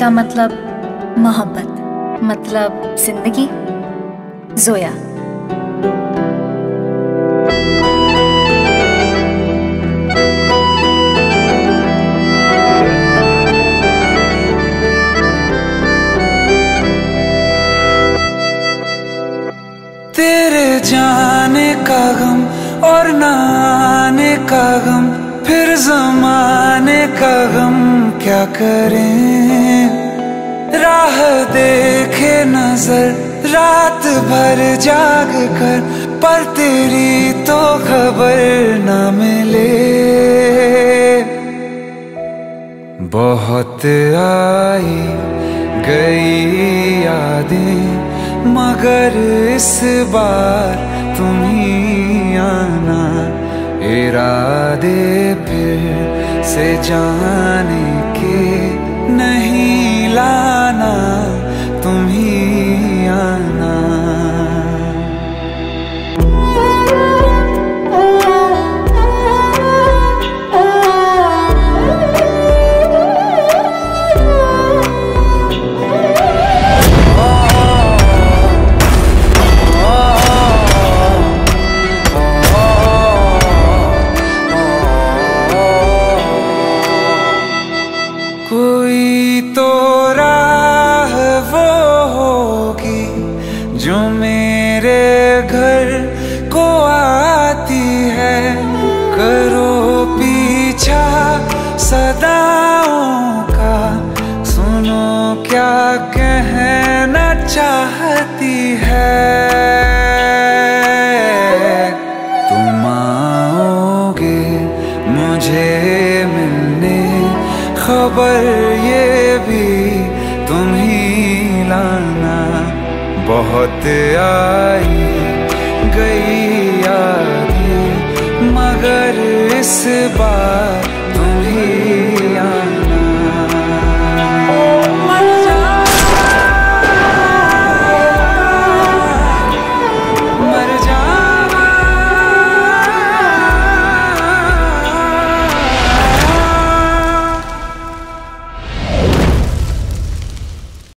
जिसका मतलब मोहब्बत मतलब ज़िंदगी। जोया। तेरे जाने का गम और नाने का गम, फिर जमाने का गम क्या करें? नज़र रात भर जाग कर, पर तेरी तो खबर न मिले। बहुत आई गई यादें, मगर इस बार तुम ही आना इरादे फिर से जाने के नहीं। कोई तो राह वो होगी जो मेरे घर को आती है। करो पीछा सदाओं का, सुनो क्या कहना चाहती है। खबर ये भी तुम ही लाना। बहुत आई गई यादें, मगर इस बार तुम ही